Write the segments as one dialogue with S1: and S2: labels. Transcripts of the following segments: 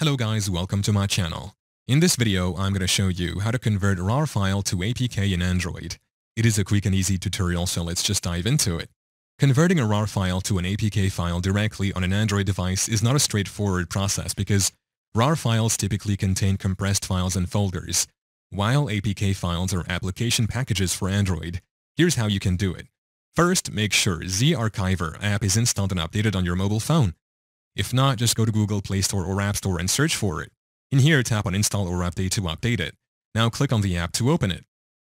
S1: Hello guys, welcome to my channel. In this video, I'm going to show you how to convert RAR file to APK in Android. It is a quick and easy tutorial, so let's just dive into it. Converting a RAR file to an APK file directly on an Android device is not a straightforward process because RAR files typically contain compressed files and folders, while APK files are application packages for Android. Here's how you can do it. First, make sure ZArchiver app is installed and updated on your mobile phone. If not, just go to Google Play Store or App Store and search for it. In here, tap on Install or Update to update it. Now click on the app to open it.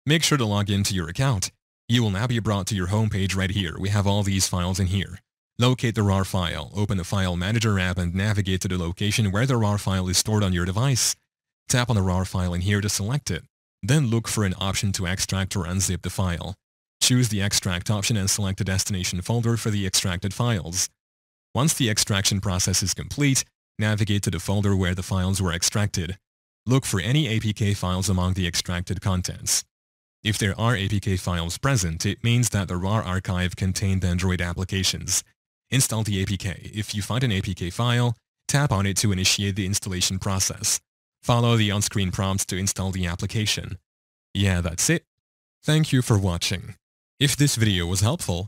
S1: Make sure to log into your account. You will now be brought to your home page right here. We have all these files in here. Locate the RAR file, open the File Manager app and navigate to the location where the RAR file is stored on your device. Tap on the RAR file in here to select it. Then look for an option to extract or unzip the file. Choose the Extract option and select the destination folder for the extracted files. Once the extraction process is complete, navigate to the folder where the files were extracted. Look for any APK files among the extracted contents. If there are APK files present, it means that the RAR archive contained Android applications. Install the APK. If you find an APK file, tap on it to initiate the installation process. Follow the on-screen prompts to install the application. Yeah, that's it. Thank you for watching. If this video was helpful,